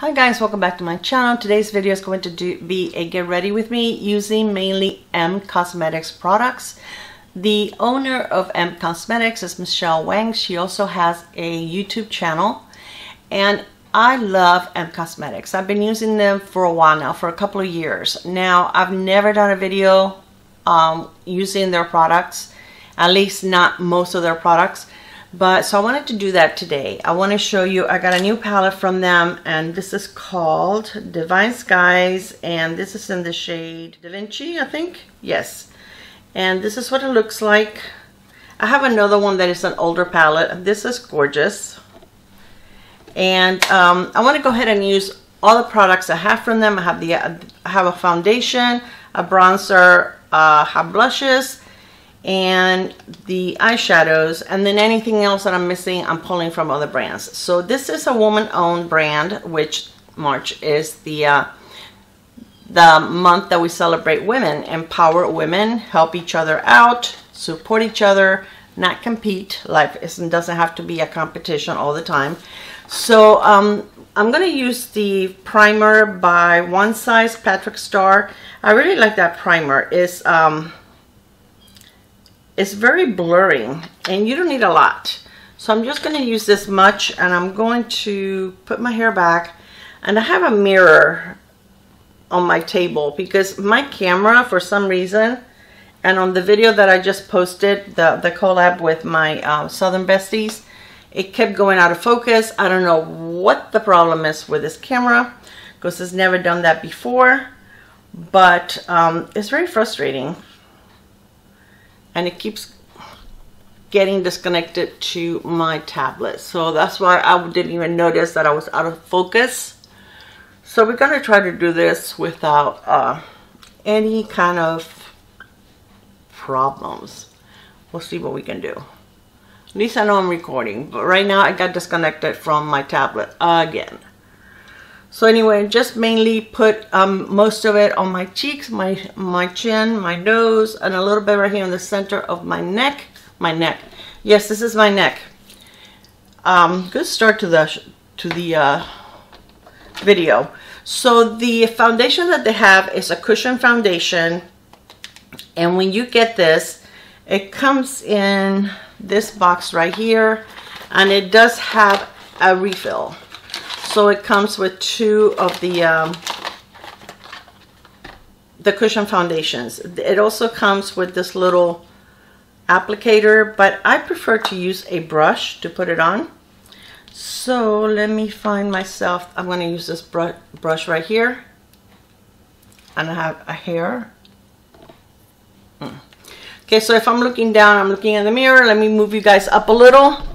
Hi guys, welcome back to my channel. Today's video is going to do, be a get ready with me using mainly EM Cosmetics products. The owner of EM Cosmetics is Michelle Wang. She also has a YouTube channel and I love EM Cosmetics. I've been using them for a while now, for a couple of years. Now, I've never done a video um, using their products, at least not most of their products. But so I wanted to do that today. I want to show you, I got a new palette from them and this is called Divine Skies and this is in the shade Da Vinci, I think. Yes. And this is what it looks like. I have another one that is an older palette. This is gorgeous. And um, I want to go ahead and use all the products I have from them. I have the I have a foundation, a bronzer, uh, have blushes, and the eyeshadows and then anything else that I'm missing I'm pulling from other brands. So this is a woman owned brand which March is the uh, the month that we celebrate women empower women help each other out support each other not compete. Life isn't doesn't have to be a competition all the time. So um, I'm gonna use the primer by One Size Patrick Starrr I really like that primer. It's um, it's very blurring and you don't need a lot. So I'm just going to use this much and I'm going to put my hair back and I have a mirror on my table because my camera for some reason and on the video that I just posted the, the collab with my uh, Southern Besties it kept going out of focus. I don't know what the problem is with this camera because it's never done that before but um, it's very frustrating and it keeps getting disconnected to my tablet. So that's why I didn't even notice that I was out of focus. So we're going to try to do this without uh, any kind of problems. We'll see what we can do. At least I know I'm recording. But right now I got disconnected from my tablet again. So anyway, just mainly put um, most of it on my cheeks, my, my chin, my nose, and a little bit right here in the center of my neck. My neck. Yes, this is my neck. Um, good start to the, to the uh, video. So the foundation that they have is a cushion foundation. And when you get this, it comes in this box right here. And it does have a refill. So it comes with two of the um, the cushion foundations. It also comes with this little applicator, but I prefer to use a brush to put it on. So let me find myself, I'm going to use this br brush right here. And I have a hair. Hmm. Okay, so if I'm looking down, I'm looking in the mirror. Let me move you guys up a little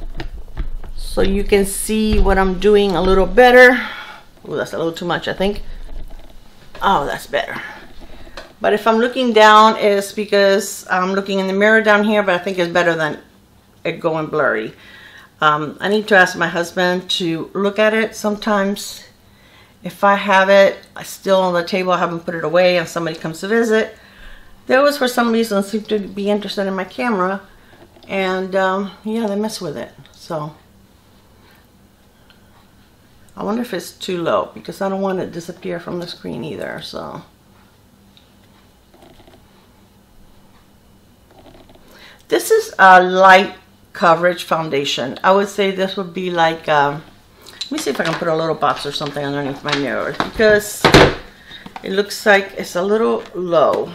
so you can see what I'm doing a little better. Oh, that's a little too much, I think. Oh, that's better. But if I'm looking down, it's because I'm looking in the mirror down here, but I think it's better than it going blurry. Um, I need to ask my husband to look at it sometimes. If I have it I still on the table, I haven't put it away, and somebody comes to visit, they always, for some reason, seem to be interested in my camera. And, um, yeah, they mess with it. So, I wonder if it's too low because I don't want it to disappear from the screen either. So this is a light coverage foundation. I would say this would be like, um, let me see if I can put a little box or something underneath my mirror because it looks like it's a little low.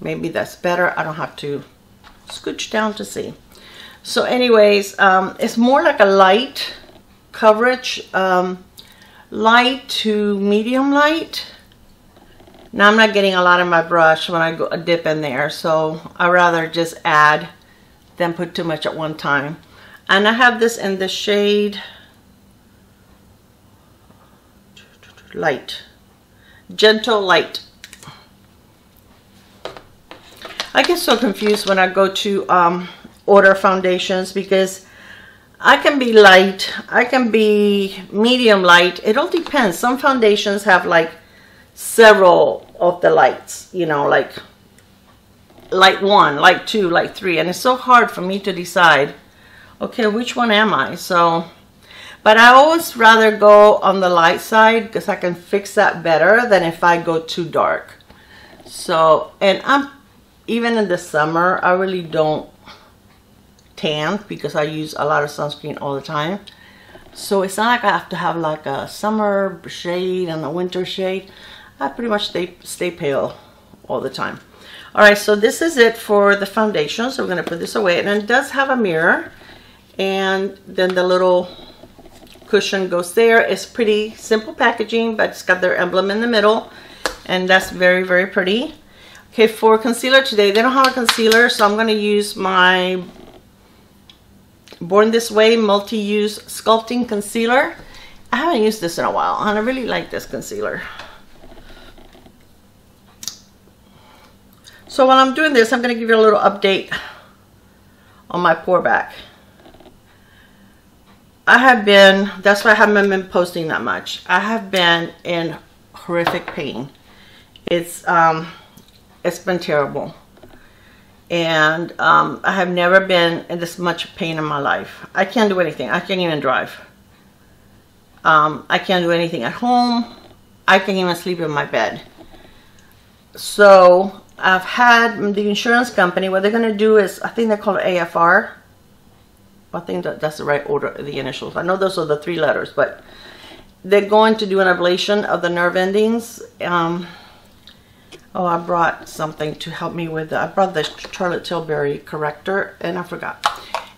Maybe that's better. I don't have to scooch down to see. So anyways, um, it's more like a light coverage, um, light to medium light. Now I'm not getting a lot of my brush when I go a dip in there, so I rather just add than put too much at one time. And I have this in the shade light, gentle light. I get so confused when I go to um, order foundations because I can be light, I can be medium light. It all depends. Some foundations have like several of the lights, you know, like light one, light two, light three. And it's so hard for me to decide, okay, which one am I? So, But I always rather go on the light side because I can fix that better than if I go too dark. So, and I'm, even in the summer, I really don't tan because I use a lot of sunscreen all the time. So it's not like I have to have like a summer shade and a winter shade. I pretty much stay, stay pale all the time. All right, so this is it for the foundation. So we're gonna put this away. And it does have a mirror. And then the little cushion goes there. It's pretty simple packaging, but it's got their emblem in the middle. And that's very, very pretty. Okay, for concealer today, they don't have a concealer, so I'm gonna use my Born This Way Multi-Use Sculpting Concealer. I haven't used this in a while, and I really like this concealer. So while I'm doing this, I'm going to give you a little update on my poor back. I have been, that's why I haven't been posting that much. I have been in horrific pain. It's, um, it's been terrible. And um, I have never been in this much pain in my life. I can't do anything. I can't even drive. Um, I can't do anything at home. I can't even sleep in my bed. So I've had the insurance company, what they're going to do is, I think they call it AFR. I think that that's the right order the initials. I know those are the three letters, but they're going to do an ablation of the nerve endings. Um, oh, I brought something to help me with. I brought the Charlotte Tilbury corrector, and I forgot.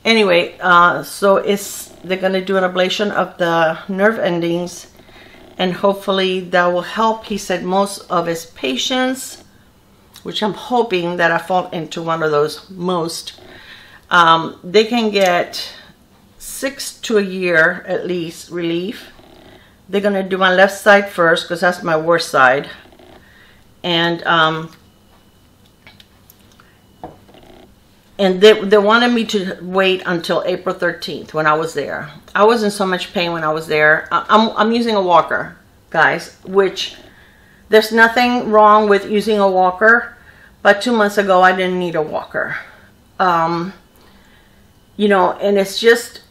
Anyway, uh, so it's they're going to do an ablation of the nerve endings, and hopefully that will help. He said most of his patients which I'm hoping that I fall into one of those most, um, they can get six to a year at least relief. They're going to do my left side first because that's my worst side. And um, and they, they wanted me to wait until April 13th when I was there. I was in so much pain when I was there. I'm, I'm using a walker, guys, which there's nothing wrong with using a walker, but two months ago I didn't need a walker. Um, you know, and it's just,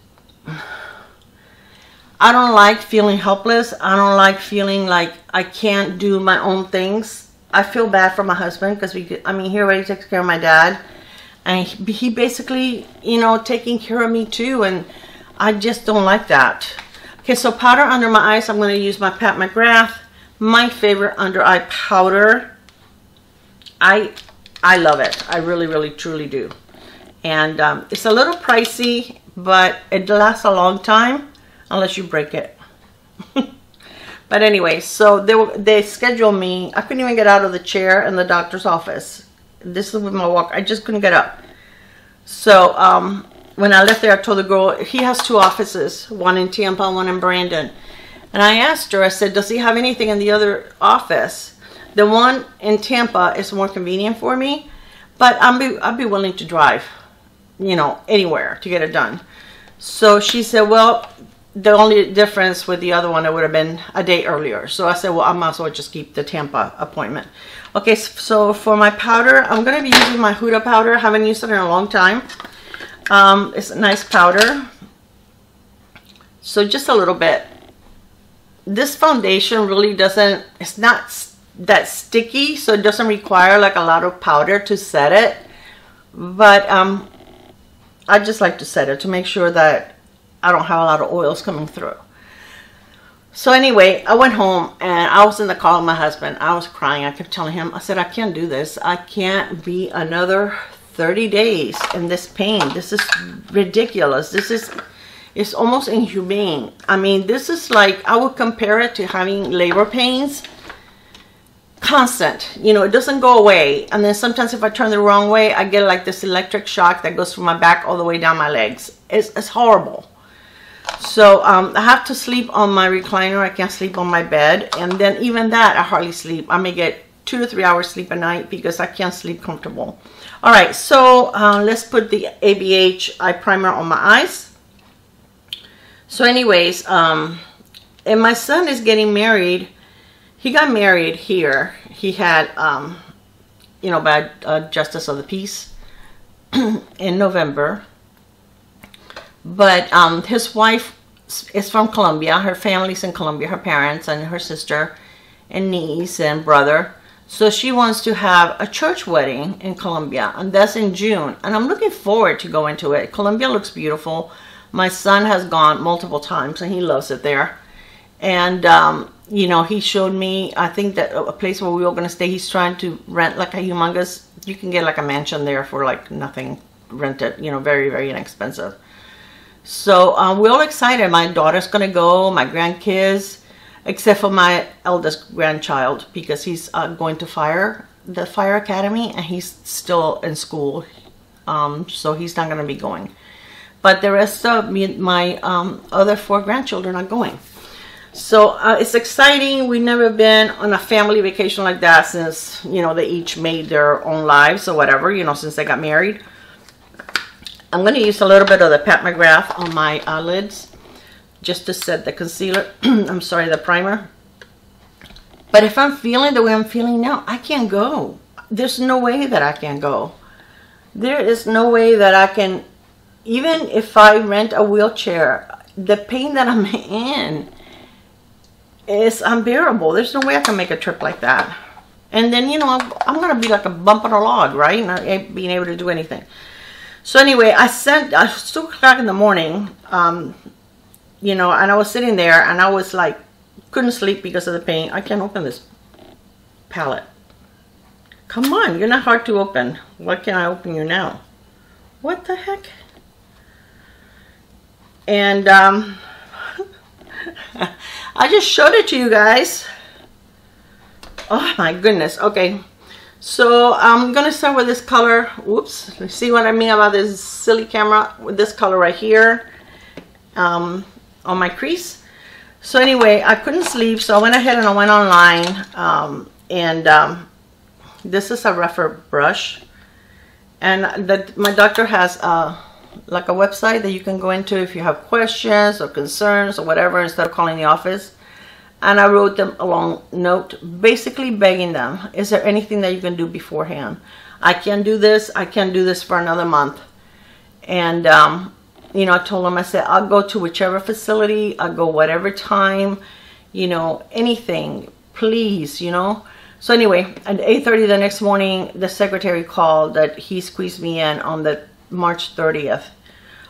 I don't like feeling helpless. I don't like feeling like I can't do my own things. I feel bad for my husband because we, I mean, he already takes care of my dad. And he, basically, you know, taking care of me too. And I just don't like that. Okay, so powder under my eyes. I'm going to use my Pat McGrath my favorite under eye powder. I I love it. I really, really, truly do. And um, it's a little pricey, but it lasts a long time unless you break it. but anyway, so they, they scheduled me. I couldn't even get out of the chair in the doctor's office. This is with my walk. I just couldn't get up. So um, when I left there, I told the girl, he has two offices, one in Tampa, one in Brandon. And I asked her, I said, does he have anything in the other office? The one in Tampa is more convenient for me, but I'd be, I'd be willing to drive, you know, anywhere to get it done. So she said, well, the only difference with the other one, it would have been a day earlier. So I said, well, I might as well just keep the Tampa appointment. Okay, so for my powder, I'm going to be using my Huda powder. I haven't used it in a long time. Um, it's a nice powder. So just a little bit this foundation really doesn't, it's not that sticky, so it doesn't require like a lot of powder to set it. But um, I just like to set it to make sure that I don't have a lot of oils coming through. So anyway, I went home and I was in the car with my husband. I was crying. I kept telling him, I said, I can't do this. I can't be another 30 days in this pain. This is ridiculous. This is it's almost inhumane. I mean, this is like, I would compare it to having labor pains. Constant. You know, it doesn't go away. And then sometimes if I turn the wrong way, I get like this electric shock that goes from my back all the way down my legs. It's, it's horrible. So um, I have to sleep on my recliner. I can't sleep on my bed. And then even that, I hardly sleep. I may get two to three hours sleep a night because I can't sleep comfortable. All right, so uh, let's put the ABH eye primer on my eyes. So anyways, um, and my son is getting married. He got married here. He had, um, you know, by uh, Justice of the Peace in November. But um, his wife is from Colombia. Her family's in Colombia, her parents and her sister and niece and brother. So she wants to have a church wedding in Colombia, and that's in June. And I'm looking forward to going to it. Colombia looks beautiful. My son has gone multiple times, and he loves it there. And um, you know, he showed me. I think that a place where we were going to stay. He's trying to rent like a humongous. You can get like a mansion there for like nothing rented. You know, very very inexpensive. So um, we're all excited. My daughter's going to go. My grandkids except for my eldest grandchild because he's uh, going to fire the fire academy and he's still in school um, so he's not going to be going but the rest of me, my um, other four grandchildren are going so uh, it's exciting we've never been on a family vacation like that since you know they each made their own lives or whatever you know since they got married I'm going to use a little bit of the Pat McGrath on my uh, eyelids just to set the concealer, I'm sorry, the primer. But if I'm feeling the way I'm feeling now, I can't go. There's no way that I can go. There is no way that I can, even if I rent a wheelchair, the pain that I'm in is unbearable. There's no way I can make a trip like that. And then, you know, I'm, I'm going to be like a bump on a log, right? Not being able to do anything. So anyway, I sent, was 2 o'clock in the morning. Um, you know, and I was sitting there and I was like, couldn't sleep because of the pain. I can't open this palette. Come on, you're not hard to open. Why can't I open you now? What the heck? And um, I just showed it to you guys. Oh my goodness. Okay. So I'm to start with this color. Whoops. See what I mean about this silly camera with this color right here. Um, on my crease. So anyway, I couldn't sleep, so I went ahead and I went online. Um, and um, this is a rougher brush. And my doctor has a, like a website that you can go into if you have questions or concerns or whatever instead of calling the office. And I wrote them a long note basically begging them, is there anything that you can do beforehand? I can't do this. I can't do this for another month. And um, you know, I told them I said, I'll go to whichever facility, I'll go whatever time, you know, anything, please, you know. So anyway, at 8.30 the next morning, the secretary called that he squeezed me in on the March 30th.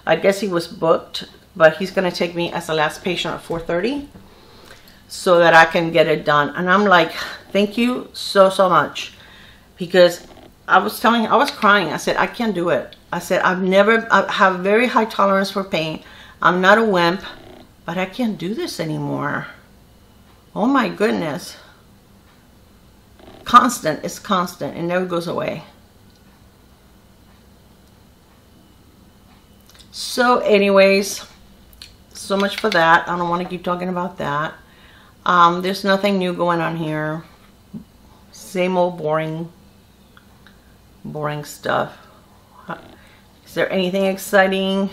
I guess he was booked, but he's going to take me as the last patient at 4.30 so that I can get it done. And I'm like, thank you so, so much. Because I was telling, I was crying. I said, I can't do it. I said, I've never, I have very high tolerance for pain. I'm not a wimp, but I can't do this anymore. Oh my goodness. Constant, it's constant. It never goes away. So anyways, so much for that. I don't want to keep talking about that. Um, there's nothing new going on here. Same old boring, boring stuff. Is there anything exciting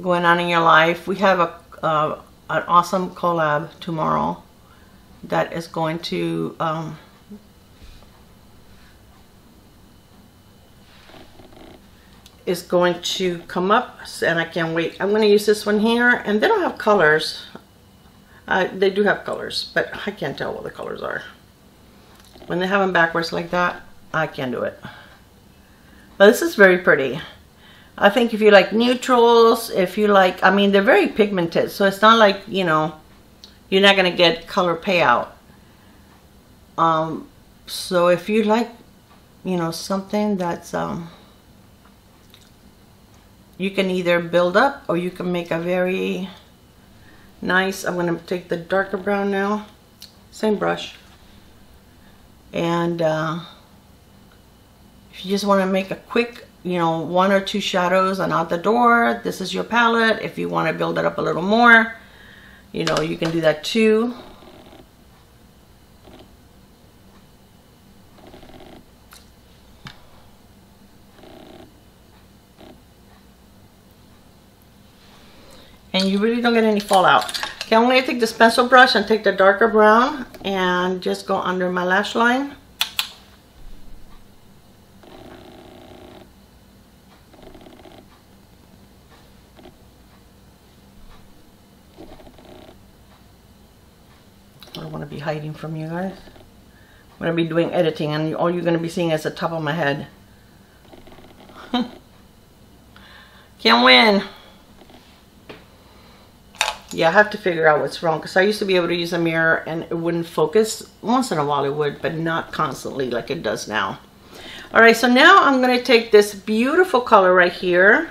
going on in your life? We have a uh, an awesome collab tomorrow that is going to um, is going to come up and I can't wait. I'm going to use this one here and they don't have colors. Uh, they do have colors, but I can't tell what the colors are. When they have them backwards like that, I can't do it. But this is very pretty. I think if you like neutrals, if you like, I mean, they're very pigmented. So it's not like, you know, you're not going to get color payout. Um, so if you like, you know, something that's, um, you can either build up or you can make a very nice, I'm going to take the darker brown now, same brush. And, uh, if you just want to make a quick, you know, one or two shadows and out the door, this is your palette. If you want to build it up a little more, you know, you can do that too. and you really don't get any fallout. Okay, I'm gonna take this pencil brush and take the darker brown and just go under my lash line. I don't want to be hiding from you guys. I'm going to be doing editing and all you're going to be seeing is the top of my head. Can't win. Yeah, I have to figure out what's wrong because I used to be able to use a mirror and it wouldn't focus. Once in a while it would, but not constantly like it does now. All right, so now I'm going to take this beautiful color right here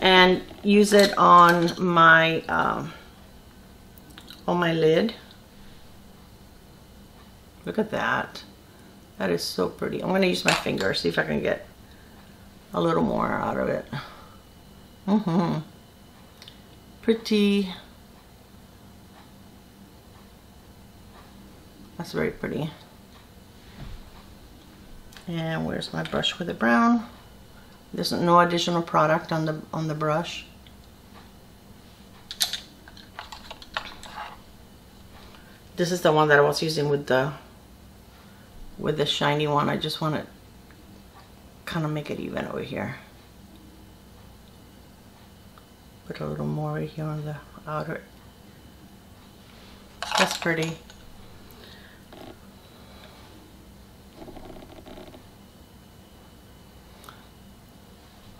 and use it on my um, on my lid. Look at that. That is so pretty. I'm going to use my finger, see if I can get a little more out of it. Mm-hmm. Pretty. That's very pretty. And where's my brush with the brown? There's no additional product on the on the brush. This is the one that I was using with the with the shiny one. I just want to kind of make it even over here. Put a little more right here on the outer. That's pretty.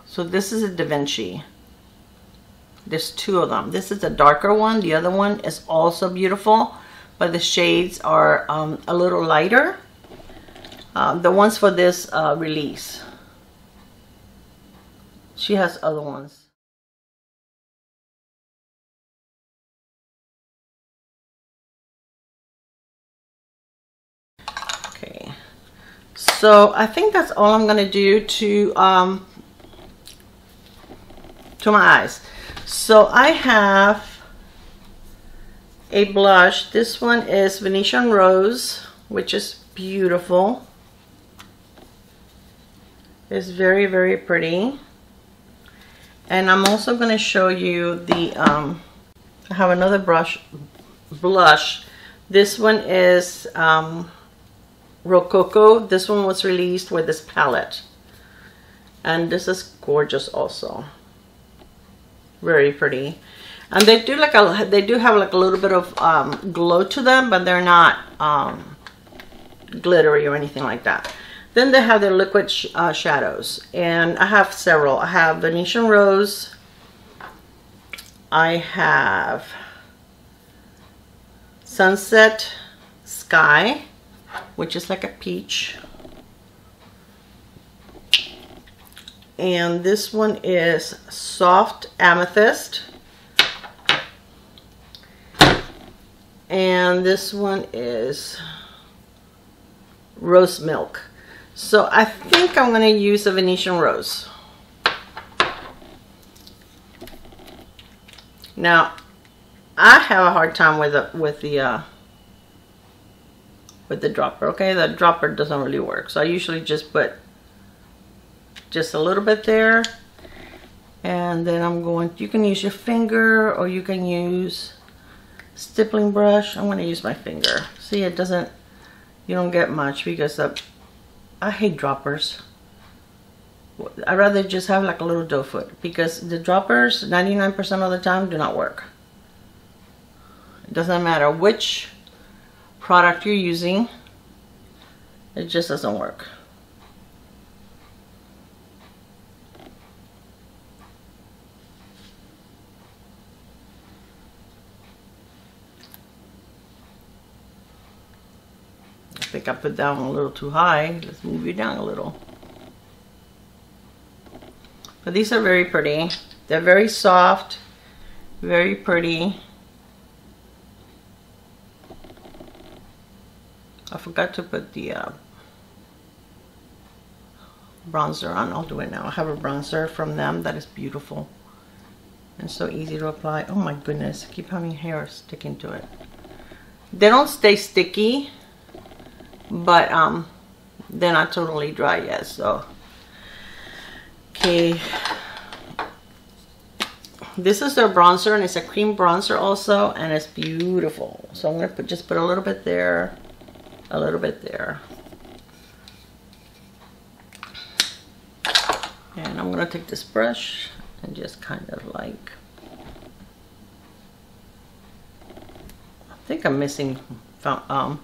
So this is a Da Vinci. There's two of them. This is a darker one. The other one is also beautiful, but the shades are um, a little lighter. Uh, the ones for this uh, release. She has other ones. So I think that's all I'm going to do to um, to my eyes. So I have a blush. This one is Venetian Rose, which is beautiful. It's very, very pretty. And I'm also going to show you the, um, I have another brush, blush. This one is um, Rococo. This one was released with this palette. And this is gorgeous also. Very pretty. And they do like a they do have like a little bit of um, glow to them but they're not um, glittery or anything like that. Then they have their liquid sh uh, shadows. And I have several. I have Venetian Rose. I have Sunset Sky which is like a peach. And this one is soft amethyst. And this one is rose milk. So I think I'm going to use a Venetian rose. Now I have a hard time with the with the uh, with the dropper okay? The dropper doesn't really work. So I usually just put just a little bit there and then I'm going you can use your finger or you can use stippling brush. I'm going to use my finger. See it doesn't you don't get much because of, I hate droppers. I'd rather just have like a little doe foot because the droppers 99% of the time do not work. It doesn't matter which product you're using it just doesn't work I think I put one a little too high. Let's move it down a little. But these are very pretty. They're very soft, very pretty. I forgot to put the uh, bronzer on. I'll do it now. I have a bronzer from them that is beautiful and so easy to apply. Oh my goodness, I keep having hair sticking to it. They don't stay sticky but um they're not totally dry yet so okay this is their bronzer and it's a cream bronzer also and it's beautiful so I'm gonna put just put a little bit there a little bit there and I'm gonna take this brush and just kind of like I think I'm missing, um,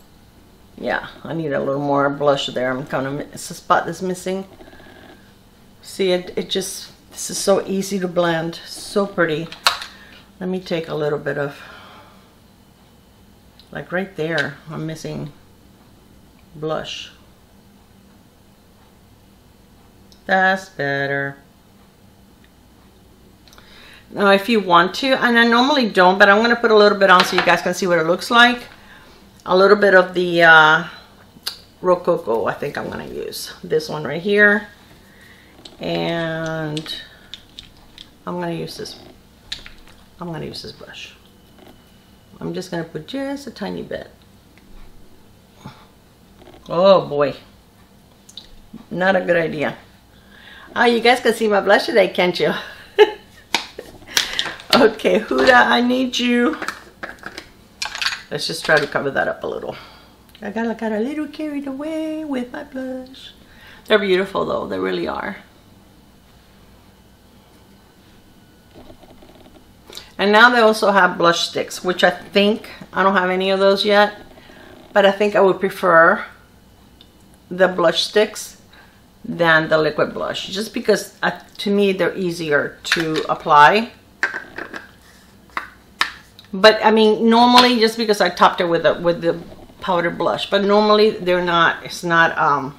yeah, I need a little more blush there. I'm kind of, it's a spot that's missing. See, it, it just, this is so easy to blend, so pretty. Let me take a little bit of, like right there, I'm missing blush. That's better. Now if you want to, and I normally don't, but I'm going to put a little bit on so you guys can see what it looks like. A little bit of the uh, Rococo I think I'm going to use. This one right here. And I'm going to use this. I'm going to use this brush. I'm just going to put just a tiny bit. Oh boy. Not a good idea. Oh, you guys can see my blush today, can't you? okay, Huda, I need you. Let's just try to cover that up a little. I got, got a little carried away with my blush. They're beautiful though, they really are. And now they also have blush sticks, which I think, I don't have any of those yet, but I think I would prefer the blush sticks than the liquid blush. Just because uh, to me they're easier to apply. But I mean normally just because I topped it with the with the powder blush but normally they're not it's not um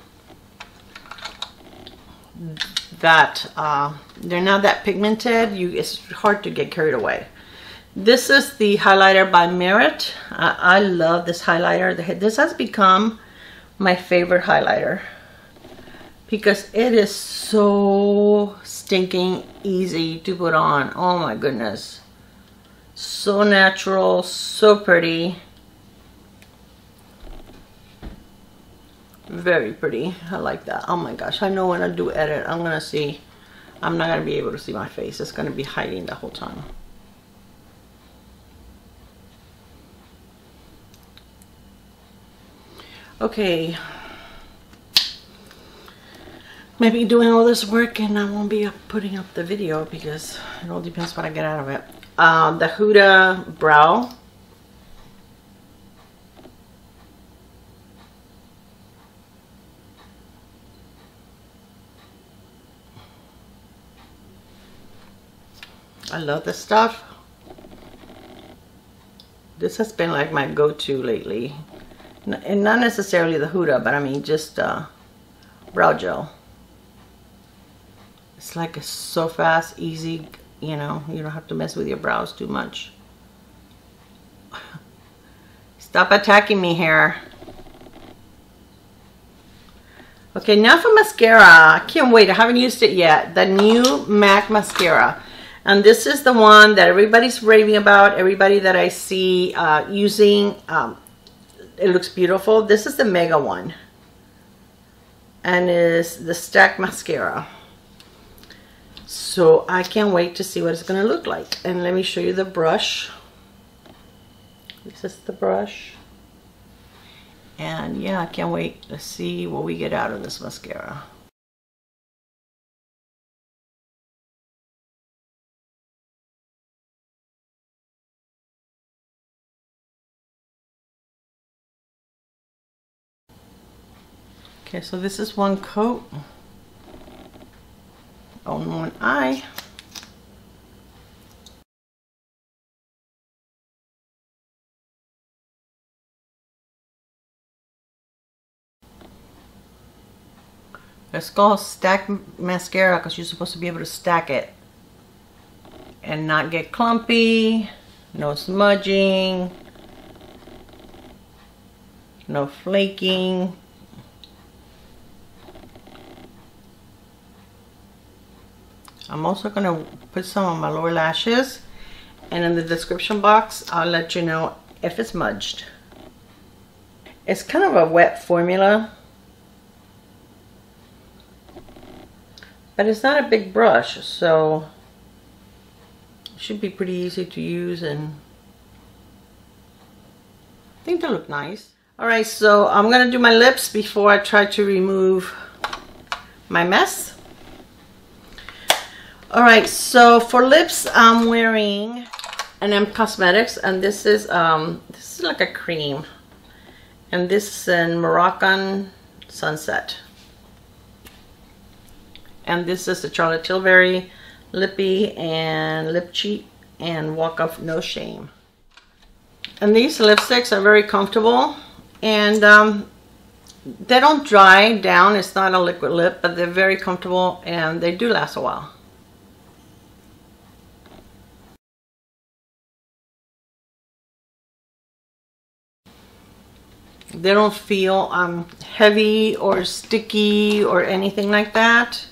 that uh, they're not that pigmented. You it's hard to get carried away. This is the highlighter by Merit. I, I love this highlighter. This has become my favorite highlighter because it is so stinking easy to put on. Oh my goodness. So natural, so pretty. Very pretty. I like that. Oh my gosh. I know when I do edit, I'm going to see. I'm not going to be able to see my face. It's going to be hiding the whole time. Okay, maybe doing all this work and I won't be putting up the video because it all depends what I get out of it. Um, the Huda Brow. I love this stuff. This has been like my go-to lately. And not necessarily the Huda, but I mean just uh, brow gel. It's like so fast, easy, you know, you don't have to mess with your brows too much. Stop attacking me here. Okay, now for mascara. I can't wait. I haven't used it yet. The new MAC mascara. And this is the one that everybody's raving about. Everybody that I see uh, using. Um, it looks beautiful. This is the Mega one. And is the Stack Mascara. So I can't wait to see what it's going to look like. And let me show you the brush. This is the brush. And yeah, I can't wait to see what we get out of this mascara. Okay, so this is one coat on one eye. It's called stack mascara because you're supposed to be able to stack it and not get clumpy, no smudging, no flaking. I'm also going to put some on my lower lashes and in the description box I'll let you know if it's smudged. It's kind of a wet formula but it's not a big brush so it should be pretty easy to use and I think they look nice. Alright so I'm going to do my lips before I try to remove my mess. All right, so for lips, I'm wearing an EM Cosmetics, and this is um, this is like a cream, and this is in Moroccan Sunset, and this is the Charlotte Tilbury Lippy and Lip Cheat and Walk of No Shame. And these lipsticks are very comfortable, and um, they don't dry down. It's not a liquid lip, but they're very comfortable, and they do last a while. They don't feel um, heavy or sticky or anything like that.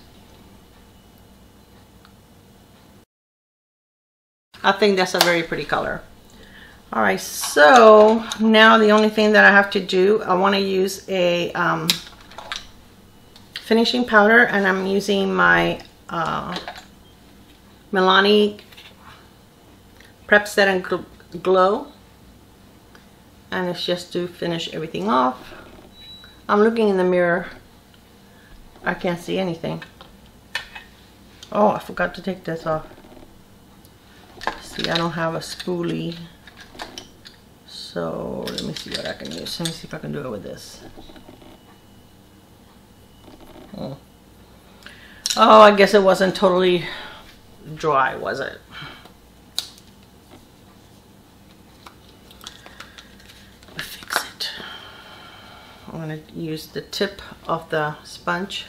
I think that's a very pretty color. All right, so now the only thing that I have to do, I want to use a um, finishing powder and I'm using my uh, Milani Prep Set and Glow and it's just to finish everything off. I'm looking in the mirror. I can't see anything. Oh, I forgot to take this off. See, I don't have a spoolie. So let me see what I can use. Let me see if I can do it with this. Oh, oh I guess it wasn't totally dry, was it? I'm going to use the tip of the sponge.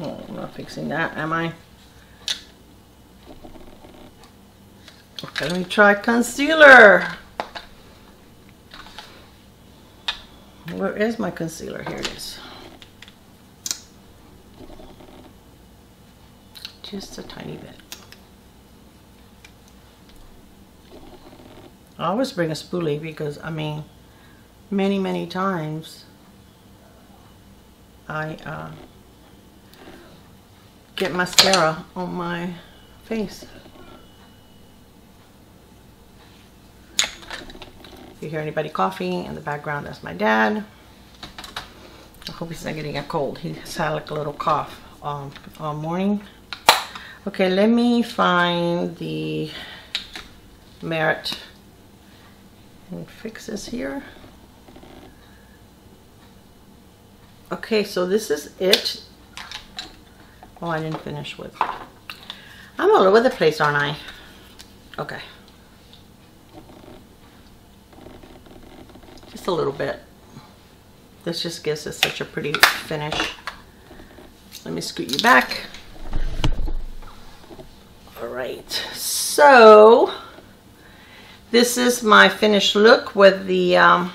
Oh, I'm not fixing that, am I? Okay, let me try concealer. Where is my concealer? Here it is. Just a tiny bit. I always bring a spoolie because, I mean, many, many times I uh, get mascara on my face. If you hear anybody coughing in the background, that's my dad. I hope he's not getting a cold. He's had like a little cough um, all morning. Okay, let me find the Merit fix this here. Okay, so this is it. Oh, I didn't finish with. I'm all over the place, aren't I? Okay. Just a little bit. This just gives us such a pretty finish. Let me scoot you back. All right, so this is my finished look with the um,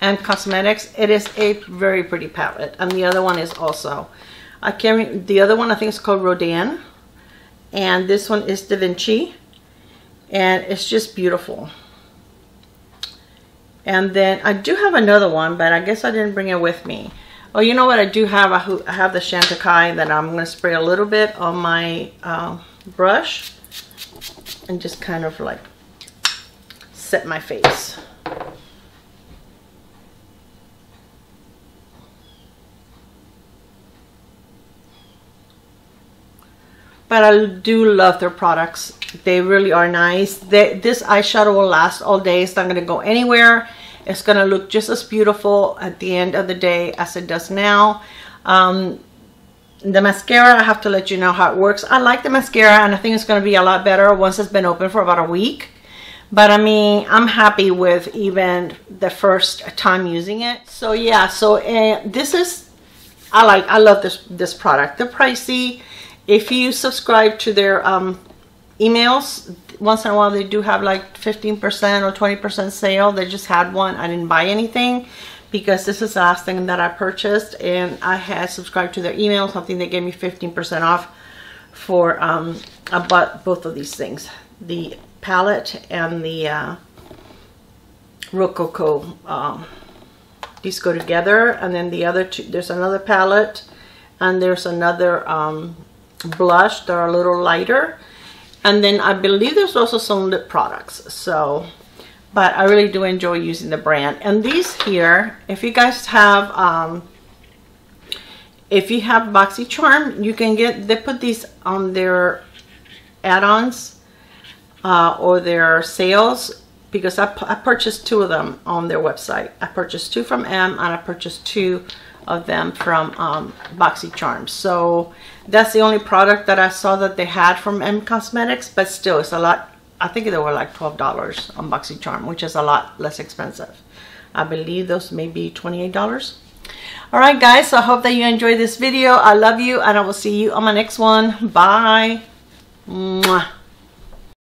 EM Cosmetics. It is a very pretty palette. And the other one is also. I can't the other one I think is called Rodin. And this one is Da Vinci. And it's just beautiful. And then I do have another one, but I guess I didn't bring it with me. Oh, you know what I do have? I have the Chantecaille that I'm going to spray a little bit on my uh, brush. And just kind of like set my face. But I do love their products. They really are nice. They, this eyeshadow will last all day. It's not going to go anywhere. It's going to look just as beautiful at the end of the day as it does now. Um, the mascara, I have to let you know how it works. I like the mascara and I think it's going to be a lot better once it's been open for about a week. But I mean, I'm happy with even the first time using it. So yeah, so uh, this is, I like, I love this, this product. They're pricey. If you subscribe to their um, emails, once in a while they do have like 15% or 20% sale. They just had one. I didn't buy anything because this is the last thing that I purchased and I had subscribed to their email, something they gave me 15% off for, um, I bought both of these things. The palette and the uh, Rococo. Um, these go together. And then the other two, there's another palette and there's another um, blush. They're a little lighter. And then I believe there's also some lip products. So, but I really do enjoy using the brand. And these here, if you guys have um, if you have BoxyCharm, you can get, they put these on their add-ons uh, or their sales because I, I purchased two of them on their website. I purchased two from EM and I purchased two of them from um, BoxyCharm. So that's the only product that I saw that they had from EM Cosmetics, but still it's a lot, I think they were like $12 on BoxyCharm, which is a lot less expensive. I believe those may be $28. All right, guys, so I hope that you enjoyed this video. I love you, and I will see you on my next one. Bye. Mwah.